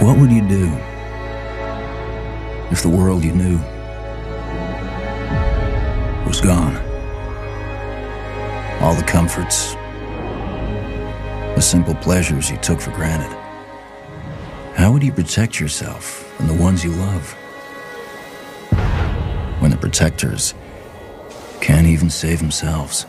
What would you do if the world you knew was gone? All the comforts, the simple pleasures you took for granted. How would you protect yourself and the ones you love when the protectors can't even save themselves?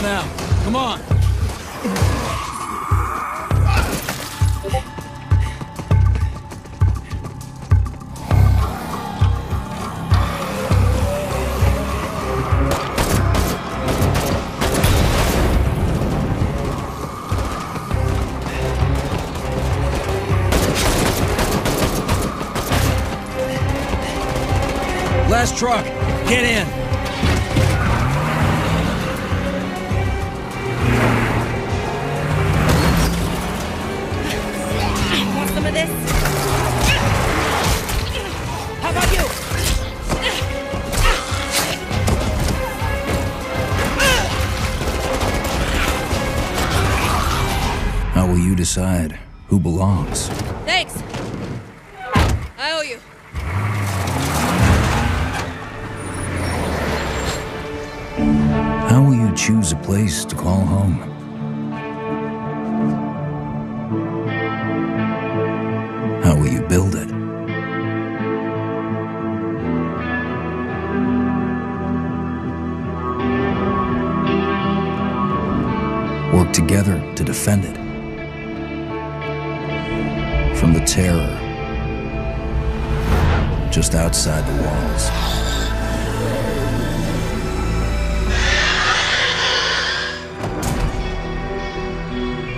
Pulling out. Come on. Last truck. Get in. How about you? How will you decide who belongs? Thanks. I owe you. How will you choose a place to call home? Together to defend it from the terror just outside the walls.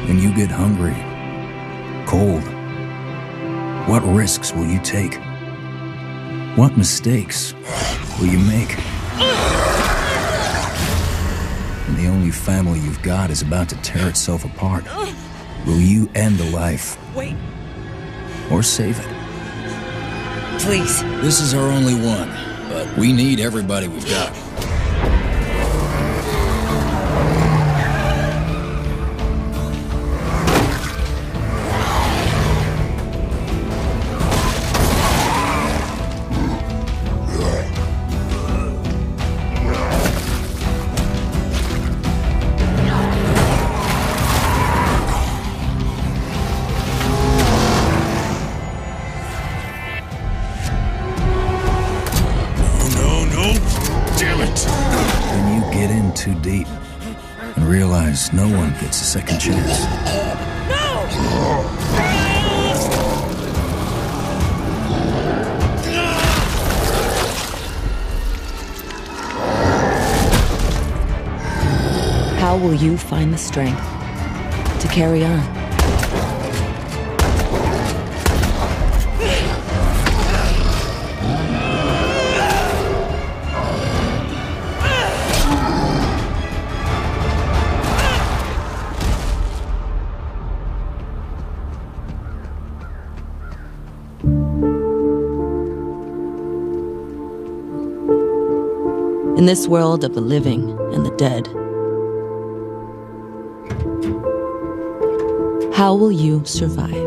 When you get hungry, cold, what risks will you take? What mistakes will you make? The only family you've got is about to tear itself apart, will you end a life Wait, or save it? please. This is our only one, but we need everybody we've got. Get in too deep and realize no one gets a second chance. How will you find the strength to carry on? In this world of the living and the dead, how will you survive?